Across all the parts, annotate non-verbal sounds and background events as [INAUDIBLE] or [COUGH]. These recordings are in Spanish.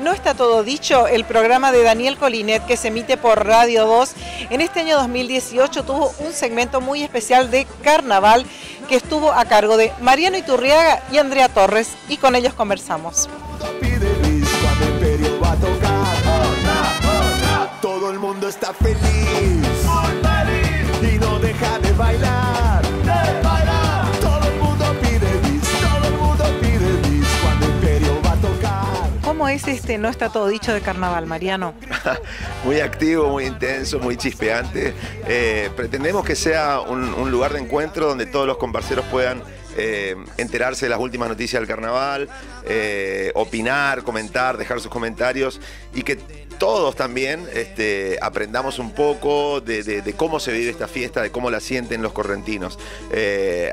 No está todo dicho, el programa de Daniel Colinet que se emite por Radio 2 en este año 2018 tuvo un segmento muy especial de carnaval que estuvo a cargo de Mariano Iturriaga y Andrea Torres y con ellos conversamos. Todo el mundo está feliz. Y no deja de bailar. Es este No está todo dicho de carnaval, Mariano? [LAUGHS] muy activo, muy intenso, muy chispeante. Eh, pretendemos que sea un, lugar de encuentro donde todos los comparceros puedan eh, enterarse de las últimas noticias del carnaval, eh, opinar, comentar, dejar sus comentarios y que todos también este, aprendamos un poco de, cómo se vive esta fiesta, de cómo la sienten los correntinos.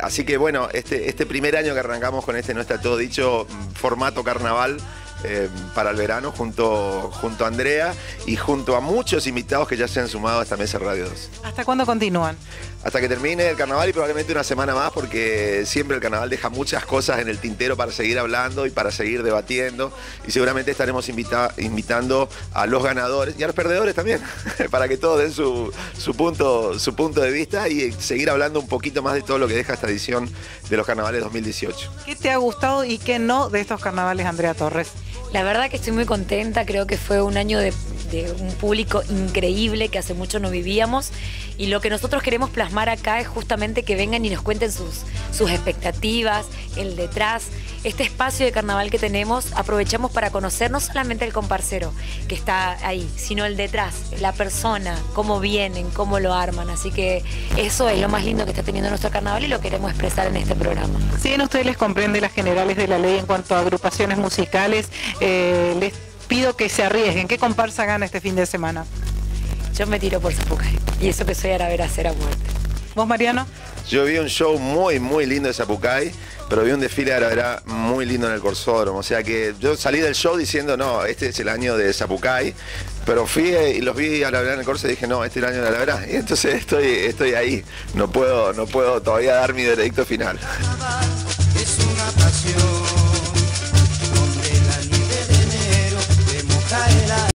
Así que bueno, este, este primer año que arrancamos con este No está todo dicho, formato carnaval. Eh, para el verano junto, junto a Andrea y junto a muchos invitados que ya se han sumado a esta mesa Radio 2. ¿Hasta cuándo continúan? Hasta que termine el carnaval y probablemente una semana más porque siempre el carnaval deja muchas cosas en el tintero para seguir hablando y para seguir debatiendo y seguramente estaremos invitando a los ganadores y a los perdedores también [LAUGHS] para que todos den su, su, punto, su punto de vista y seguir hablando un poquito más de todo lo que deja esta edición de los carnavales 2018. ¿Qué te ha gustado y qué no de estos carnavales, Andrea Torres? La verdad que estoy muy contenta, creo que fue un año de, un público increíble que hace mucho no vivíamos y lo que nosotros queremos plasmar acá es justamente que vengan y nos cuenten sus, sus expectativas, el detrás. Este espacio de carnaval que tenemos aprovechamos para conocer no solamente el comparcero que está ahí, sino el detrás, la persona, cómo vienen, cómo lo arman. Así que eso es lo más lindo que está teniendo nuestro carnaval y lo queremos expresar en este programa. Si bien ustedes les comprende las generales de la ley en cuanto a agrupaciones musicales, eh, les pido que se arriesguen. ¿Qué comparsa gana este fin de semana? Yo me tiro por Zapucay. Y eso que soy a ver hacer a muerte. ¿Vos, Mariano? Yo vi un show muy, muy lindo de Zapucay, pero vi un desfile de Aravera muy lindo en el Corsódromo. O sea que yo salí del show diciendo, no, este es el año de Zapucay. Pero fui y los vi a la verdad en el corso y dije, no, este es el año de la verdad. Y entonces estoy, estoy ahí. No puedo, no puedo todavía dar mi veredicto final.